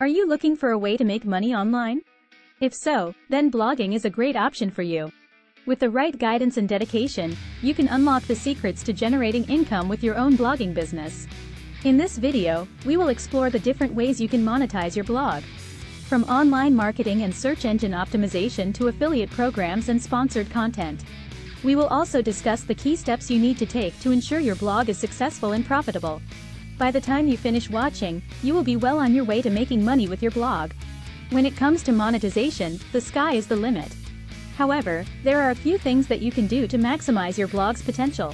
Are you looking for a way to make money online? If so, then blogging is a great option for you. With the right guidance and dedication, you can unlock the secrets to generating income with your own blogging business. In this video, we will explore the different ways you can monetize your blog. From online marketing and search engine optimization to affiliate programs and sponsored content. We will also discuss the key steps you need to take to ensure your blog is successful and profitable. By the time you finish watching, you will be well on your way to making money with your blog. When it comes to monetization, the sky is the limit. However, there are a few things that you can do to maximize your blog's potential.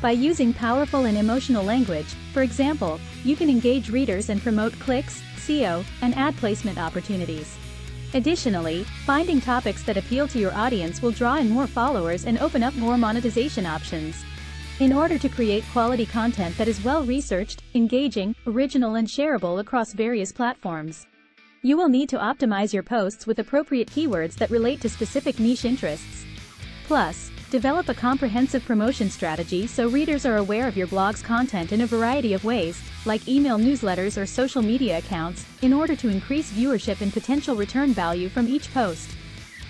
By using powerful and emotional language, for example, you can engage readers and promote clicks, SEO, and ad placement opportunities. Additionally, finding topics that appeal to your audience will draw in more followers and open up more monetization options. In order to create quality content that is well researched, engaging, original and shareable across various platforms. You will need to optimize your posts with appropriate keywords that relate to specific niche interests. Plus, develop a comprehensive promotion strategy so readers are aware of your blog's content in a variety of ways, like email newsletters or social media accounts, in order to increase viewership and potential return value from each post.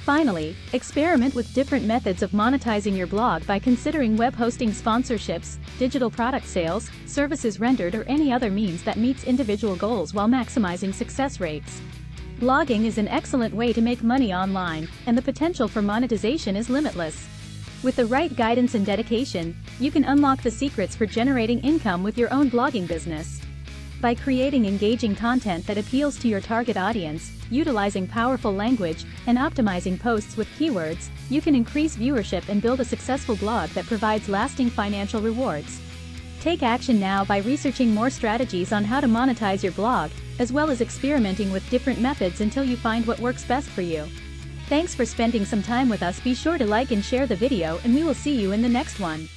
Finally, experiment with different methods of monetizing your blog by considering web hosting sponsorships, digital product sales, services rendered or any other means that meets individual goals while maximizing success rates. Blogging is an excellent way to make money online, and the potential for monetization is limitless. With the right guidance and dedication, you can unlock the secrets for generating income with your own blogging business. By creating engaging content that appeals to your target audience, utilizing powerful language, and optimizing posts with keywords, you can increase viewership and build a successful blog that provides lasting financial rewards. Take action now by researching more strategies on how to monetize your blog, as well as experimenting with different methods until you find what works best for you. Thanks for spending some time with us be sure to like and share the video and we will see you in the next one.